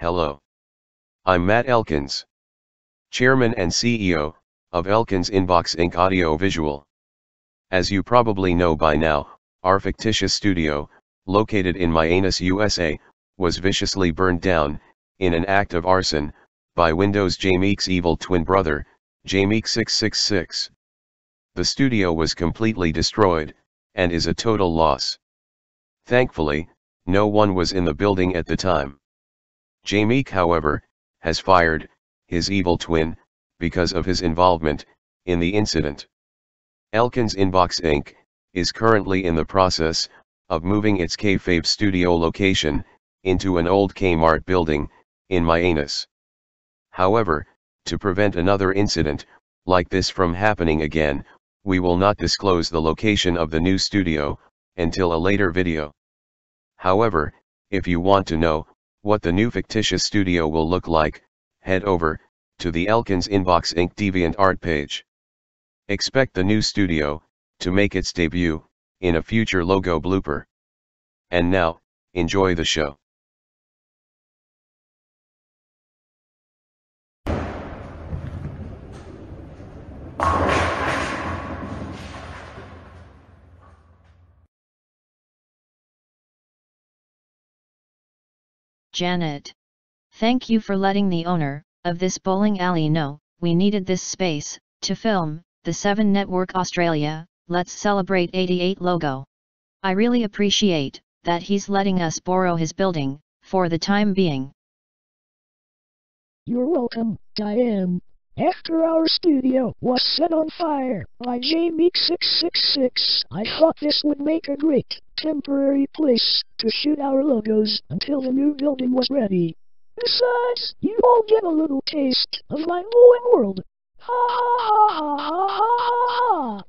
Hello. I'm Matt Elkins, Chairman and CEO of Elkins Inbox Inc. Audio Visual. As you probably know by now, our fictitious studio, located in Mianus, USA, was viciously burned down, in an act of arson, by Windows Jameek's evil twin brother, Jameek666. The studio was completely destroyed, and is a total loss. Thankfully, no one was in the building at the time. Jameek however, has fired, his evil twin, because of his involvement, in the incident. Elkins Inbox Inc., is currently in the process, of moving its kayfabe studio location, into an old Kmart building, in Mianus. However, to prevent another incident, like this from happening again, we will not disclose the location of the new studio, until a later video. However, if you want to know, what the new fictitious studio will look like, head over, to the Elkins Inbox Inc. DeviantArt page. Expect the new studio, to make its debut, in a future logo blooper. And now, enjoy the show. Janet. Thank you for letting the owner of this bowling alley know we needed this space to film the 7 Network Australia Let's Celebrate 88 logo. I really appreciate that he's letting us borrow his building for the time being. You're welcome, Diane. After our studio was set on fire by Jameek666, I thought this would make a great temporary place to shoot our logos until the new building was ready. Besides, you all get a little taste of my bowling world. Ha ha ha ha ha ha!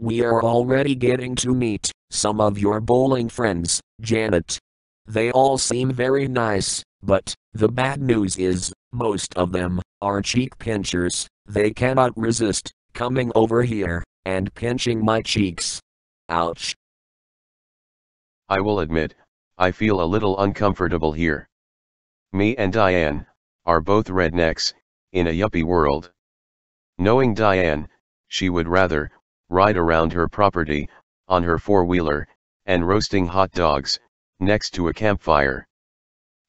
We are already getting to meet some of your bowling friends, Janet. They all seem very nice, but the bad news is, most of them are cheek pinchers. They cannot resist coming over here and pinching my cheeks. Ouch. I will admit, I feel a little uncomfortable here. Me and Diane, are both rednecks, in a yuppie world. Knowing Diane, she would rather, ride around her property, on her four-wheeler, and roasting hot dogs, next to a campfire.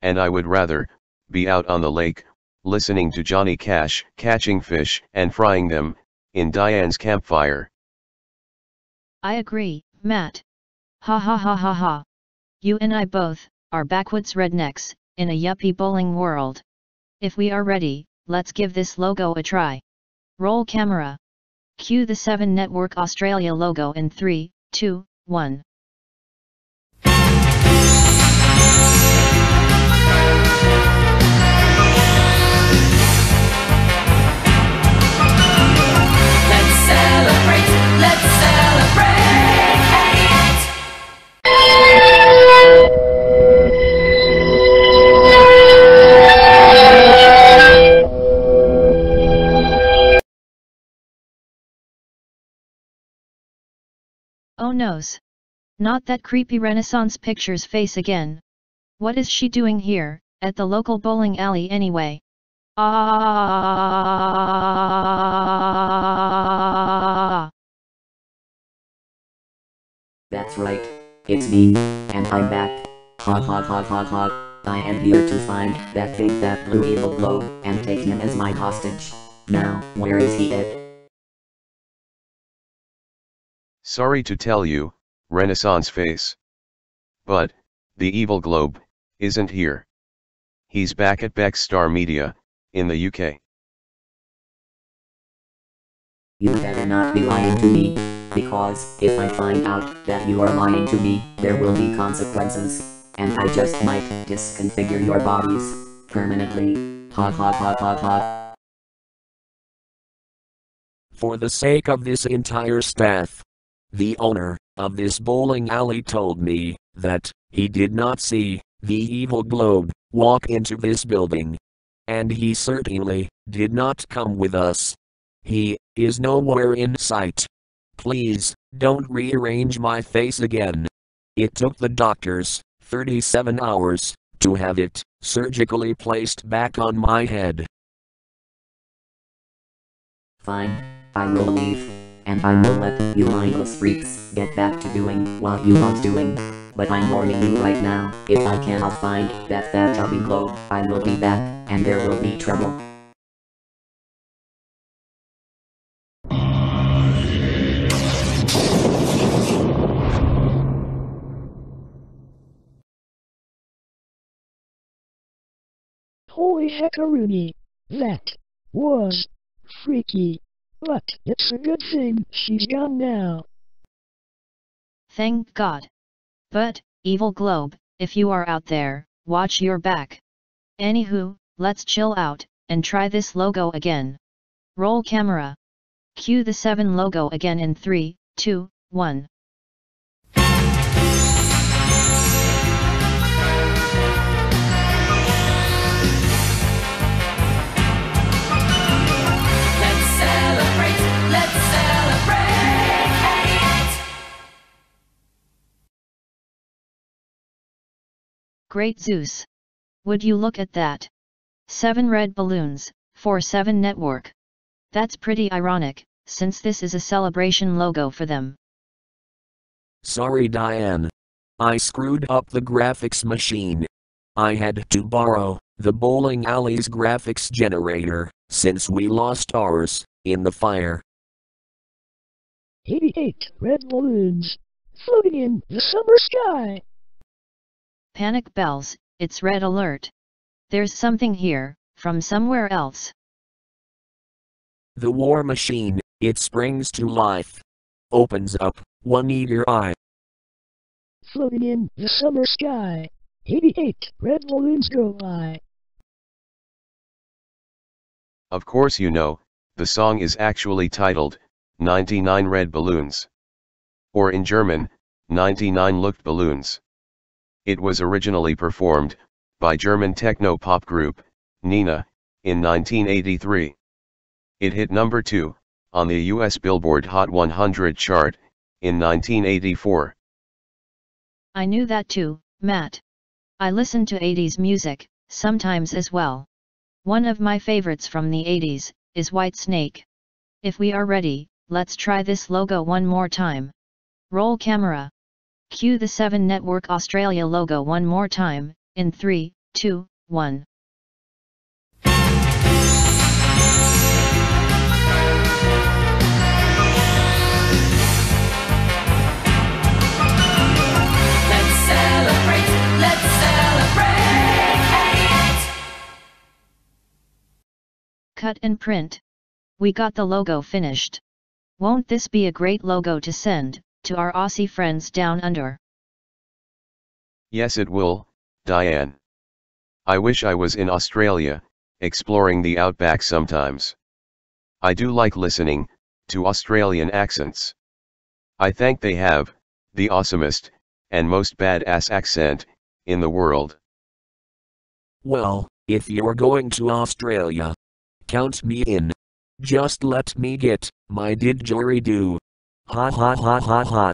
And I would rather, be out on the lake, listening to Johnny Cash catching fish and frying them, in Diane's campfire. I agree, Matt. Ha ha ha ha ha. You and I both are backwoods rednecks in a yuppie bowling world. If we are ready, let's give this logo a try. Roll camera. Cue the 7 Network Australia logo in 3, 2, 1. Oh noes. Not that creepy Renaissance pictures face again. What is she doing here, at the local bowling alley anyway? Ah! That's right. It's me, and I'm back. Ha ha ha ha ha. I am here to find that thing that blue evil globe and take him as my hostage. Now, where is he at? Sorry to tell you, Renaissance face. But, the evil globe, isn't here. He's back at Beck Star Media, in the UK. You better not be lying to me, because if I find out that you are lying to me, there will be consequences, and I just might disconfigure your bodies permanently. Ha ha ha ha ha. For the sake of this entire staff, the owner of this bowling alley told me that he did not see the evil globe walk into this building. And he certainly did not come with us. He is nowhere in sight. Please don't rearrange my face again. It took the doctors 37 hours to have it surgically placed back on my head. Fine, I will leave. And I will let you mindless freaks get back to doing what you was doing. But I'm warning you right now, if I cannot find that fat chubby globe, I will be back, and there will be trouble. Holy heckaroonie. That was freaky. But it's a good thing she's gone now. Thank God. But, Evil Globe, if you are out there, watch your back. Anywho, let's chill out, and try this logo again. Roll camera. Cue the 7 logo again in 3, 2, 1. Great Zeus! Would you look at that? 7 red balloons, for 7 network. That's pretty ironic, since this is a celebration logo for them. Sorry, Diane. I screwed up the graphics machine. I had to borrow the bowling alley's graphics generator since we lost ours in the fire. 88 red balloons floating in the summer sky. Panic bells, it's red alert. There's something here, from somewhere else. The war machine, it springs to life. Opens up one eager eye. Floating in the summer sky. 88 red balloons go by. Of course you know, the song is actually titled, 99 Red Balloons. Or in German, 99 Luftballons. It was originally performed, by German techno-pop group, Nena, in 1983. It hit number 2, on the US Billboard Hot 100 chart, in 1984. I knew that too, Matt. I listen to 80s music, sometimes as well. One of my favorites from the 80s is Whitesnake. If we are ready, let's try this logo one more time. Roll camera. Cue the 7 Network Australia logo one more time, in 3, 2, 1. Let's celebrate, let's celebrate. Cut and print. We got the logo finished. Won't this be a great logo to send to our Aussie friends down under? Yes it will, Diane. I wish I was in Australia, exploring the outback sometimes. I do like listening, to Australian accents. I think they have, the awesomest, and most badass accent, in the world. Well, if you're going to Australia, count me in. Just let me get my didgeridoo. Ha ha ha ha.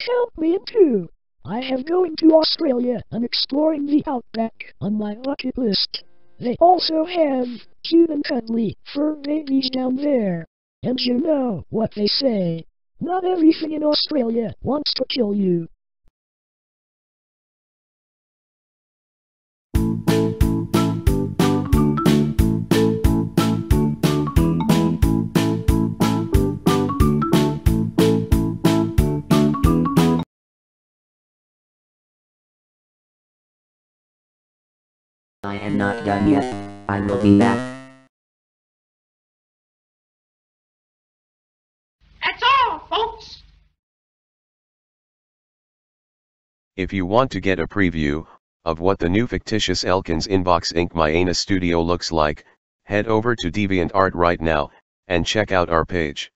Count me too. I have going to Australia and exploring the outback on my bucket list. They also have cute and cuddly fur babies down there. And you know what they say. Not everything in Australia wants to kill you. I am not done yet. I will be back. That's all, folks. If you want to get a preview, of what the new fictitious Elkins Inbox Inc. Mianus studio looks like, head over to DeviantArt right now, and check out our page.